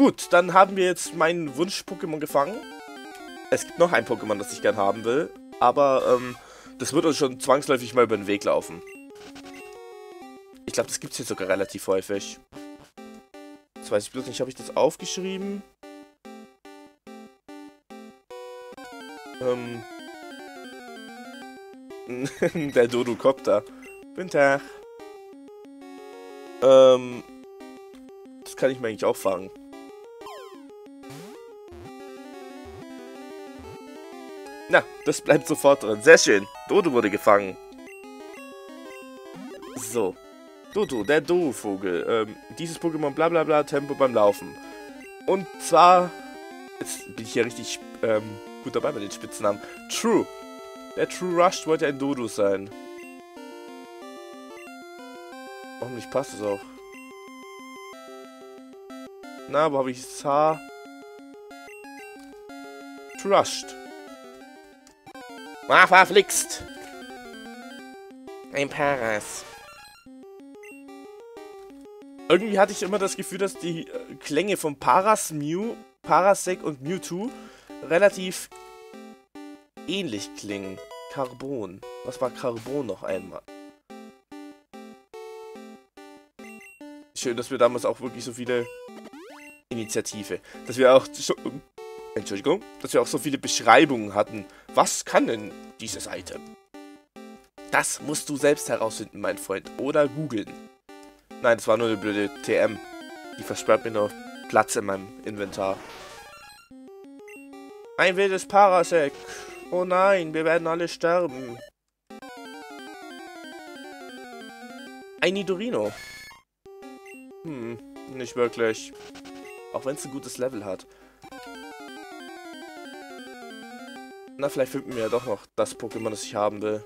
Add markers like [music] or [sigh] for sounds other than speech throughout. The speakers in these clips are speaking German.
Gut, dann haben wir jetzt meinen Wunsch-Pokémon gefangen. Es gibt noch ein Pokémon, das ich gern haben will. Aber ähm, das wird uns schon zwangsläufig mal über den Weg laufen. Ich glaube, das gibt es hier sogar relativ häufig. Jetzt weiß ich bloß nicht, habe ich das aufgeschrieben? Ähm. [laughs] Der Dodocopter. Guten Tag. Ähm. Das kann ich mir eigentlich auch fangen. Na, das bleibt sofort drin. Sehr schön. Dodo wurde gefangen. So. Dodo, der Do-Vogel. Ähm, dieses Pokémon bla bla bla, Tempo beim Laufen. Und zwar... Jetzt bin ich ja richtig ähm, gut dabei mit den Spitznamen. True. Der True Rush wollte ein Dodo sein. Nicht passt es auch? Na, wo habe ich das Haar? Trushed. Ah, verflixt. Ein Paras. Irgendwie hatte ich immer das Gefühl, dass die äh, Klänge von Paras, Mew, Parasec und Mewtwo relativ ähnlich klingen. Carbon. Was war Carbon noch einmal? Schön, dass wir damals auch wirklich so viele Initiative, dass wir auch Entschuldigung, dass wir auch so viele Beschreibungen hatten. Was kann denn dieses Item? Das musst du selbst herausfinden, mein Freund. Oder googeln. Nein, das war nur eine blöde TM. Die versperrt mir nur Platz in meinem Inventar. Ein wildes Parasek. Oh nein, wir werden alle sterben. Ein Nidorino. Hm, nicht wirklich. Auch wenn es ein gutes Level hat. Na, vielleicht finden wir ja doch noch das Pokémon, das ich haben will.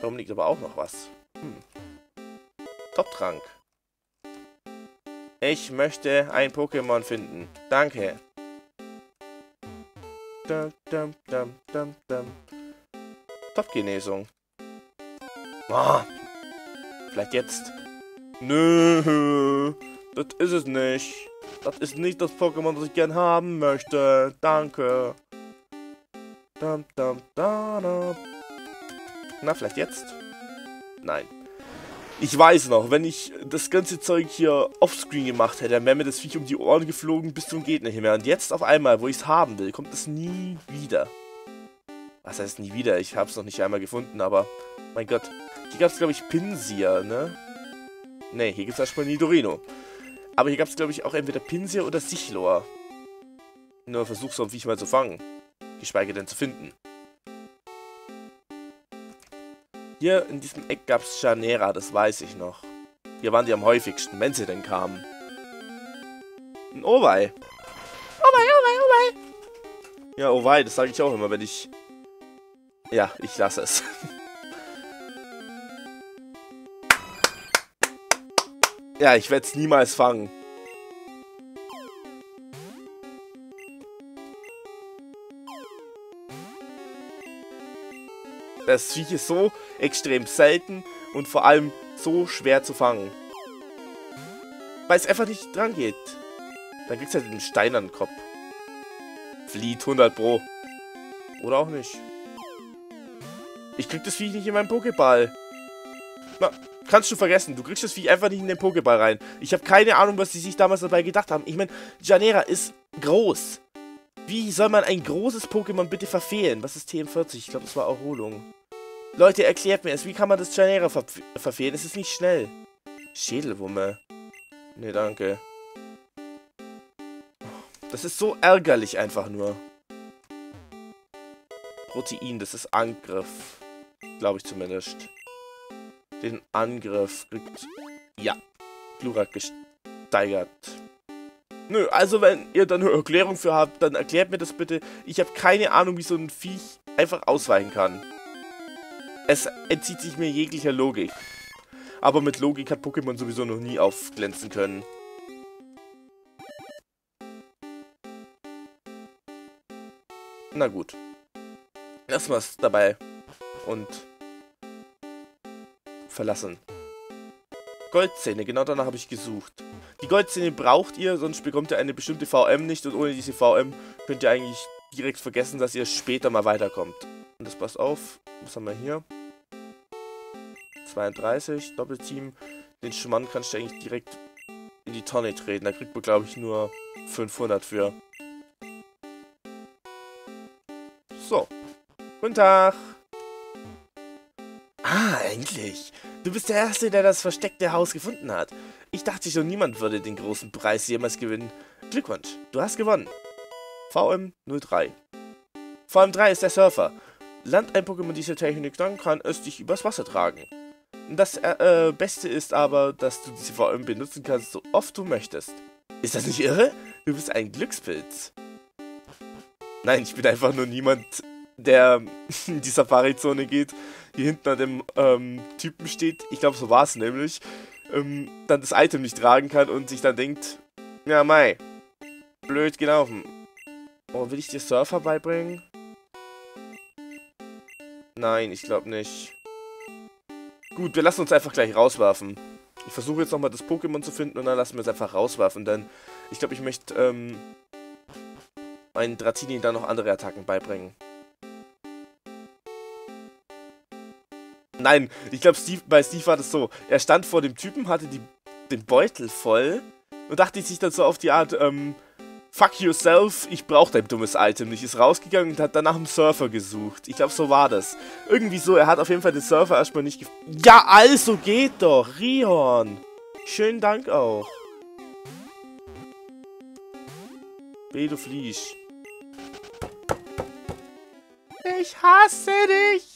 Darum liegt aber auch noch was. Hm. Top-Trank. Ich möchte ein Pokémon finden. Danke. Top-Genesung. Oh. Vielleicht jetzt. Nö, das ist es nicht. Das ist nicht das Pokémon, das ich gern haben möchte. Danke. Dum, dum, da, da. Na, vielleicht jetzt? Nein. Ich weiß noch, wenn ich das ganze Zeug hier offscreen gemacht hätte, dann wäre mir das Viech um die Ohren geflogen bis zum geht nicht mehr. Und jetzt auf einmal, wo ich es haben will, kommt es nie wieder. Was heißt nie wieder? Ich habe es noch nicht einmal gefunden, aber mein Gott. Hier gab es, glaube ich, Pinsir, ne? Ne, hier gibt es erstmal Nidorino. Aber hier gab es, glaube ich, auch entweder Pinsir oder Sichlor. Nur versuch so ein Viech mal zu fangen. Geschweige denn zu finden. Hier in diesem Eck gab es Janera, das weiß ich noch. Hier waren die am häufigsten, wenn sie denn kamen. Ein Owei. Owei, Owei, Owei. Ja, Owei, das sage ich auch immer, wenn ich... Ja, ich lasse es. [laughs] Ja, ich werde es niemals fangen. Das Viech ist so extrem selten und vor allem so schwer zu fangen. Weil es einfach nicht dran geht. Dann kriegst du halt den Stein an den Kopf. Flieht 100 Pro. Oder auch nicht. Ich krieg das Viech nicht in meinen Pokéball. Na, kannst du vergessen. Du kriegst das Vieh einfach nicht in den Pokéball rein. Ich habe keine Ahnung, was die sich damals dabei gedacht haben. Ich meine, Janera ist groß. Wie soll man ein großes Pokémon bitte verfehlen? Was ist TM40? Ich glaube, das war Erholung. Leute, erklärt mir es. Wie kann man das Janera ver verfehlen? Es ist nicht schnell. Schädelwumme. Nee, danke. Das ist so ärgerlich einfach nur. Protein, das ist Angriff. Glaube ich zumindest den Angriff kriegt. Ja, Glurak gesteigert. Nö, also wenn ihr dann eine Erklärung für habt, dann erklärt mir das bitte. Ich habe keine Ahnung, wie so ein Viech einfach ausweichen kann. Es entzieht sich mir jeglicher Logik. Aber mit Logik hat Pokémon sowieso noch nie aufglänzen können. Na gut. Lassen wir dabei. Und verlassen. Goldzähne, genau danach habe ich gesucht. Die Goldzähne braucht ihr, sonst bekommt ihr eine bestimmte VM nicht und ohne diese VM könnt ihr eigentlich direkt vergessen, dass ihr später mal weiterkommt. Und das passt auf. Was haben wir hier? 32, Doppelteam. Den Schmann kannst du eigentlich direkt in die Tonne treten. Da kriegt man, glaube ich, nur 500 für. So. Guten Tag. Ah, endlich. Du bist der Erste, der das versteckte Haus gefunden hat. Ich dachte schon, niemand würde den großen Preis jemals gewinnen. Glückwunsch, du hast gewonnen. VM03. VM3 ist der Surfer. Land ein Pokémon diese Technik, dann kann es dich übers Wasser tragen. Das äh, äh, Beste ist aber, dass du diese VM benutzen kannst, so oft du möchtest. Ist das nicht irre? Du bist ein Glückspilz. Nein, ich bin einfach nur niemand, der [laughs] in die Safari-Zone geht, hier hinten an dem ähm, Typen steht, ich glaube, so war es nämlich, ähm, dann das Item nicht tragen kann und sich dann denkt, ja, Mai, blöd gelaufen. Oh, will ich dir Surfer beibringen? Nein, ich glaube nicht. Gut, wir lassen uns einfach gleich rauswerfen. Ich versuche jetzt nochmal das Pokémon zu finden und dann lassen wir es einfach rauswerfen, denn ich glaube, ich möchte ähm, einen Dratini dann noch andere Attacken beibringen. Nein, ich glaube, Steve, bei Steve war das so. Er stand vor dem Typen, hatte die, den Beutel voll und dachte sich dann so auf die Art, ähm, fuck yourself, ich brauche dein dummes Item nicht. Ist rausgegangen und hat danach einen Surfer gesucht. Ich glaube, so war das. Irgendwie so, er hat auf jeden Fall den Surfer erstmal nicht gef... Ja, also geht doch, Rihorn. Schönen Dank auch. B, du fliehst. Ich hasse dich.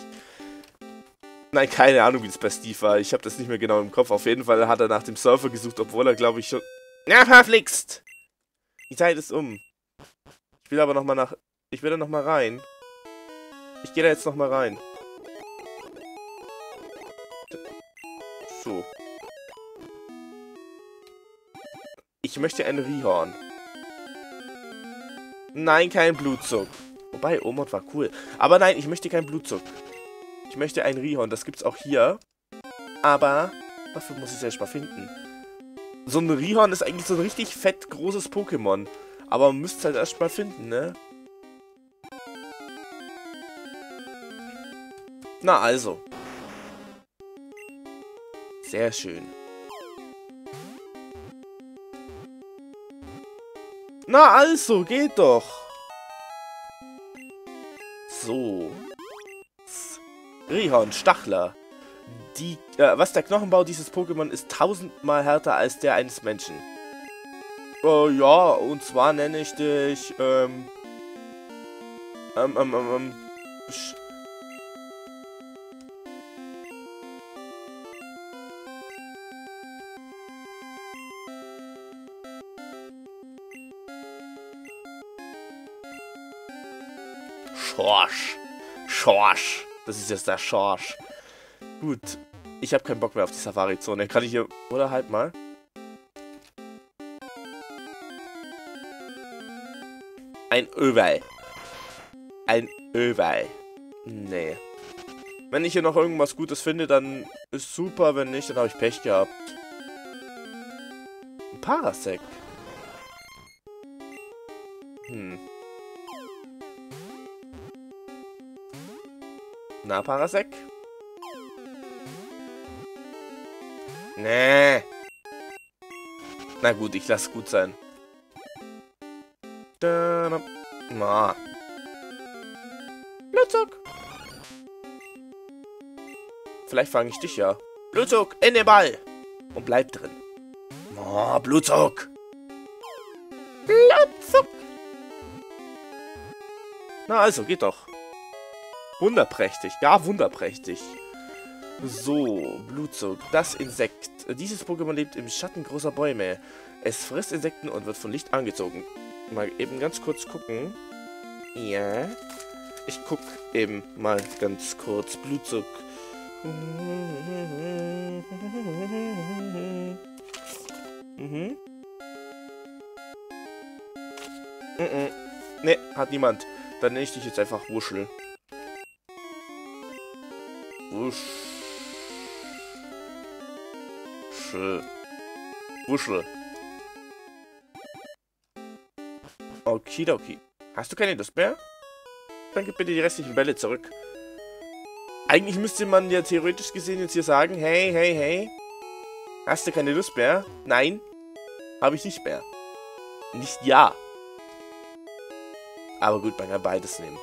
Nein, keine Ahnung, wie das bei Steve war. Ich habe das nicht mehr genau im Kopf. Auf jeden Fall hat er nach dem Surfer gesucht, obwohl er, glaube ich, schon... Na, verflixt! Die Zeit ist um. Ich will aber nochmal nach... Ich will da nochmal rein. Ich gehe da jetzt nochmal rein. So. Ich möchte ein Rihorn. Nein, kein Blutzug. Wobei, Omod war cool. Aber nein, ich möchte kein Blutzug. Ich möchte ein Rihorn. Das gibt's auch hier. Aber dafür muss ich es erstmal finden. So ein Rihorn ist eigentlich so ein richtig fett großes Pokémon. Aber man müsste es halt erstmal finden, ne? Na also. Sehr schön. Na also, geht doch. Rihorn, Stachler. Die, äh, was der Knochenbau dieses Pokémon ist tausendmal härter als der eines Menschen. Äh, ja, und zwar nenne ich dich, ähm, ähm, ähm, ähm, ähm Schorsch. Schorsch. Das ist jetzt der Schorsch. Gut. Ich habe keinen Bock mehr auf die Safari-Zone. Kann ich hier... Oder halt mal. Ein Öwei. Ein Öwei. Nee. Wenn ich hier noch irgendwas Gutes finde, dann ist super. Wenn nicht, dann habe ich Pech gehabt. Ein Parasek. Na, Parasek? Nee. Na gut, ich lasse gut sein. Na. Blutzug. Vielleicht fange ich dich ja. Blutzug, in den Ball. Und bleib drin. Oh, Blutzug. Blutzug. Na also, geht doch. Wunderprächtig, ja, wunderprächtig. So, Blutzug, das Insekt. Dieses Pokémon lebt im Schatten großer Bäume. Es frisst Insekten und wird von Licht angezogen. Mal eben ganz kurz gucken. Ja. Ich guck eben mal ganz kurz. Blutzug. Mhm. Mhm. Ne, hat niemand. Dann nenne ich dich jetzt einfach Wuschel. Wusch. Wuschel. Wuschel. Okidoki. Hast du keine Lust mehr? Dann gib bitte die restlichen Bälle zurück. Eigentlich müsste man ja theoretisch gesehen jetzt hier sagen, hey, hey, hey. Hast du keine Lust mehr? Nein. Habe ich nicht mehr. Nicht ja. Aber gut, man kann beides nehmen.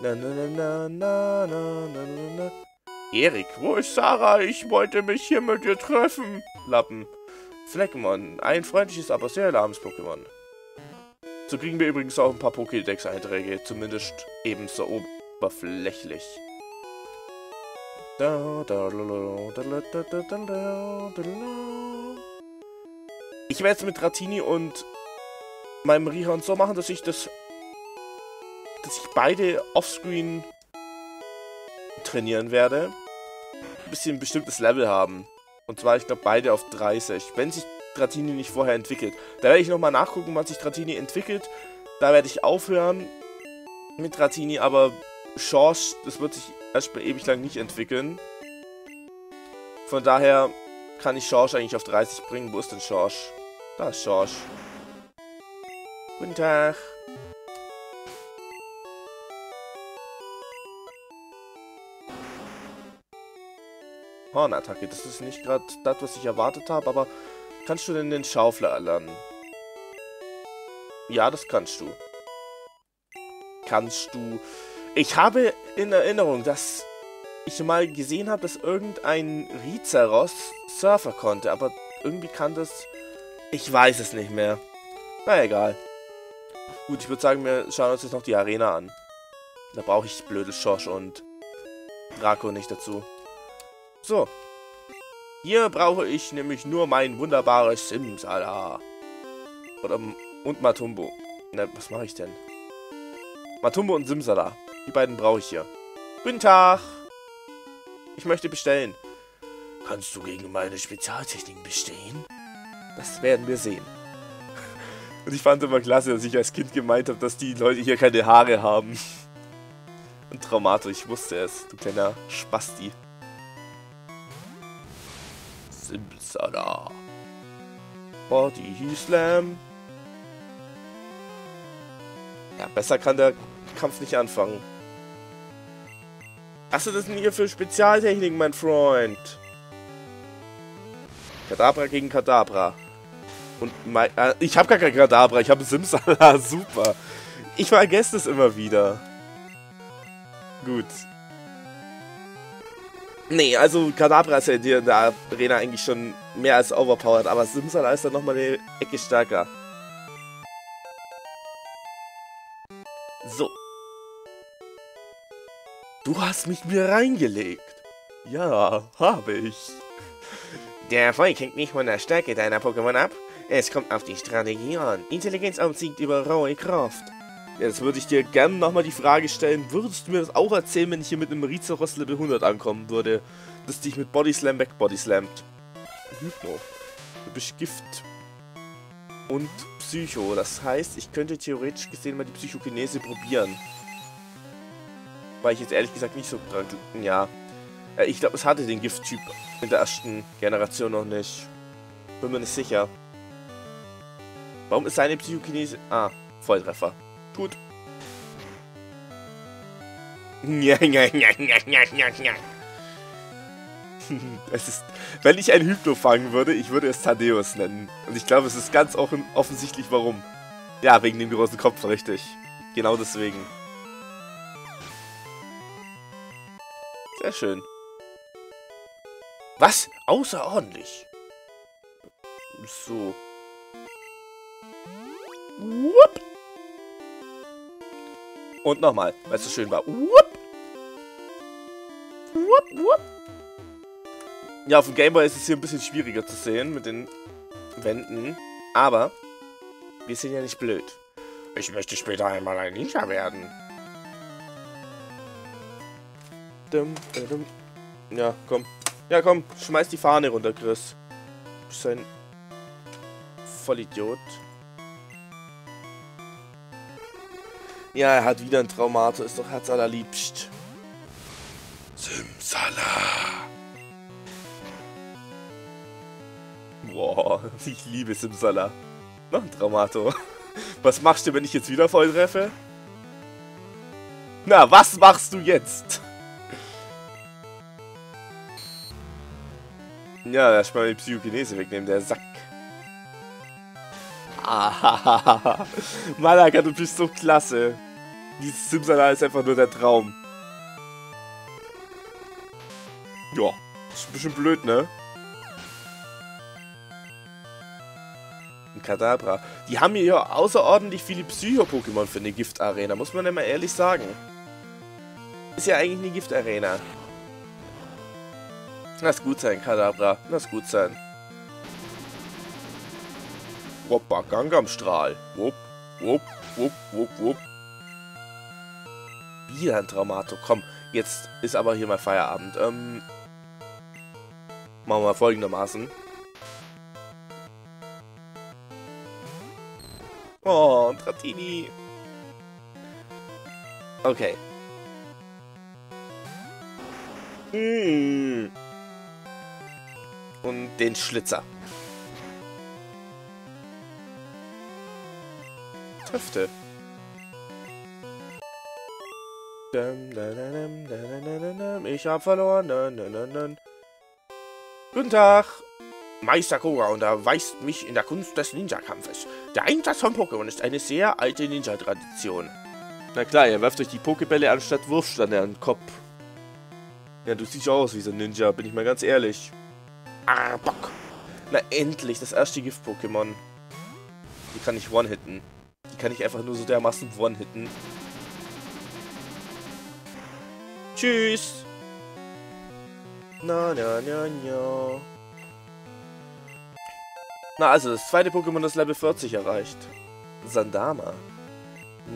Na, na, na, na, na, na, na, na. Erik, wo ist Sarah? Ich wollte mich hier mit dir treffen. Lappen. Fleckmon, ein freundliches, aber sehr lahmes Pokémon. So kriegen wir übrigens auch ein paar Pokédex-Einträge, zumindest ebenso oberflächlich. Ich werde jetzt mit Ratini und meinem Rihorn so machen, dass ich das dass ich beide offscreen trainieren werde, bis sie ein bestimmtes Level haben. Und zwar, ich glaube, beide auf 30. Wenn sich Dratini nicht vorher entwickelt. Da werde ich nochmal nachgucken, wann sich Dratini entwickelt. Da werde ich aufhören mit Dratini, aber Schorsch, das wird sich erstmal ewig lang nicht entwickeln. Von daher kann ich Schorsch eigentlich auf 30 bringen. Wo ist denn Schorsch? Da ist Schorsch. Guten Tag. Hornattacke. Das ist nicht gerade das, was ich erwartet habe, aber kannst du denn den Schaufler erlernen? Ja, das kannst du. Kannst du... Ich habe in Erinnerung, dass ich mal gesehen habe, dass irgendein Rizeros Surfer konnte, aber irgendwie kann das... Ich weiß es nicht mehr. Na egal. Gut, ich würde sagen, wir schauen uns jetzt noch die Arena an. Da brauche ich blöde Schosch und Draco nicht dazu. So. Hier brauche ich nämlich nur mein wunderbares Simsala. Oder, und Matumbo. Na, was mache ich denn? Matumbo und Simsala. Die beiden brauche ich hier. Guten Tag. Ich möchte bestellen. Kannst du gegen meine Spezialtechniken bestehen? Das werden wir sehen. [laughs] Und ich fand immer klasse, dass ich als Kind gemeint habe, dass die Leute hier keine Haare haben. [laughs] Und Traumato, ich wusste es, du kleiner Spasti. Simsala. Body Slam. Ja, besser kann der Kampf nicht anfangen. Was ist das denn hier für Spezialtechniken, mein Freund? Kadabra gegen Kadabra. Und mein, äh, ich habe gar kein Kadabra, ich habe Simsala, [laughs] super. Ich vergesse es immer wieder. Gut, Nee, also Kadabra ist ja in der Arena eigentlich schon mehr als overpowered, aber Simsala ist dann nochmal eine Ecke stärker. So. Du hast mich mir reingelegt. Ja, habe ich. Der Erfolg hängt nicht von der Stärke deiner Pokémon ab. Es kommt auf die Strategie an. Intelligenz obsiegt über rohe Kraft. Jetzt würde ich dir gerne nochmal die Frage stellen, würdest du mir das auch erzählen, wenn ich hier mit einem Rizeros Level 100 ankommen würde, das dich mit Body Slam weg slammt? Hypno. Du bist Gift. Und Psycho. Das heißt, ich könnte theoretisch gesehen mal die Psychokinese probieren. Weil ich jetzt ehrlich gesagt nicht so dran... Ja. Äh, ich glaube, es hatte den Gifttyp in der ersten Generation noch nicht. Bin mir nicht sicher. Warum ist seine Psychokinese... Ah, Volltreffer. Gut. [laughs] Es ist, wenn ich ein Hypno fangen würde, ich würde es Thaddeus nennen. Und ich glaube, es ist ganz offensichtlich, warum. Ja, wegen dem großen Kopf, richtig. Genau deswegen. Sehr schön. Was? Außerordentlich. So. Whoop. Und nochmal, weil es so schön war. Whoop. Whoop, whoop. Ja, auf dem Gameboy ist es hier ein bisschen schwieriger zu sehen mit den Wänden. Aber wir sind ja nicht blöd. Ich möchte später einmal ein Ninja werden. Dum, dum. Ja, komm. Ja, komm. Schmeiß die Fahne runter, Chris. Du bist ein Vollidiot. Ja, er hat wieder ein Traumato, ist doch herzallerliebst. Simsala. Boah, [laughs] ich liebe Simsala. Noch ein Traumato. [laughs] Was machst du, wenn ich jetzt wieder voll treffe? Na, was machst du jetzt? Ja, lass mal die Psychokinese wegnehmen, der Sack. [laughs] Ah, Malaka, du bist so klasse. Dieses Simsala ist einfach nur der Traum. Ja, ist ein bisschen blöd, ne? Ein Kadabra. Die haben hier außerordentlich viele Psycho-Pokémon für eine Gift-Arena, muss man ja mal ehrlich sagen. Ist ja eigentlich eine Gift-Arena. Lass gut sein, Kadabra. Lass gut sein. Woppa, Gangamstrahl. Wupp, wupp, wupp, wupp, wupp. Wieder ein Traumato. Komm, jetzt ist aber hier mal Feierabend. Ähm, machen wir folgendermaßen. Oh, Dratini. Okay. Mmh. Und den Schlitzer. Töfte. Ich hab verloren. Guten Tag. Meister Koga unterweist mich in der Kunst des Ninja-Kampfes. Der Einsatz von Pokémon ist eine sehr alte Ninja-Tradition. Na klar, er wirft euch die Pokebälle anstatt Wurfstande an den Kopf. Ja, du siehst aus wie so ein Ninja, bin ich mal ganz ehrlich. Arbok. Na endlich, das erste Gift-Pokémon. Die kann ich one-hitten. Kann ich einfach nur so dermaßen one-hitten. Tschüss. Na, na, na, na. Na also, das zweite Pokémon ist Level 40 erreicht. Sandama.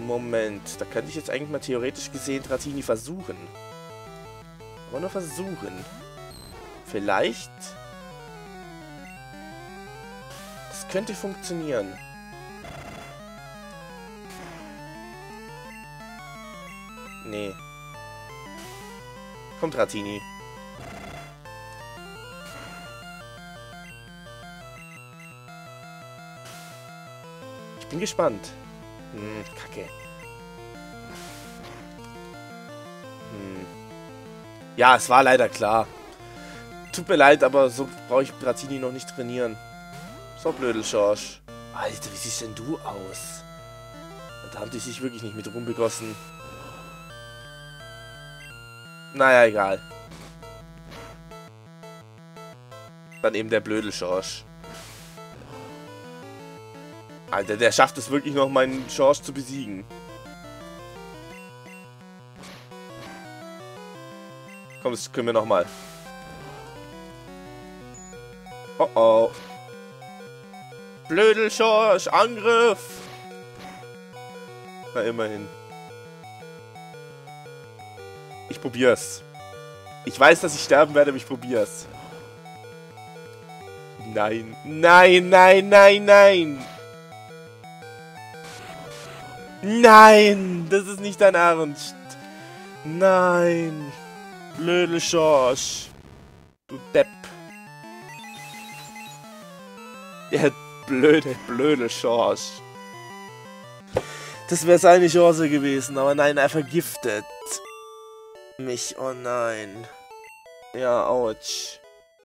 Moment, da könnte ich jetzt eigentlich mal theoretisch gesehen Dratini versuchen. Aber nur versuchen. Vielleicht... Das könnte funktionieren. Nee. Kommt Ratini. Ich bin gespannt. Hm, kacke. Hm. Ja, es war leider klar. Tut mir leid, aber so brauche ich Bratini noch nicht trainieren. So blödel, Schorsch. Alter, wie siehst denn du aus? Da haben die sich wirklich nicht mit rumbegossen. Naja, egal. Dann eben der blödel Schorsch. Alter, der schafft es wirklich noch, meinen Schorsch zu besiegen. Komm, das können wir nochmal. Oh oh. Blödelschorsch, Angriff! Na, immerhin. Ich probier's. Ich weiß, dass ich sterben werde, aber ich probier's. Nein. Nein, nein, nein, nein! Nein! Das ist nicht dein Ernst! Nein! Blöde Schorsch! Du Depp! Der blöde, blöde Schorsch! Das wäre seine Chance gewesen, aber nein, er vergiftet mich. Oh nein. Ja, ouch.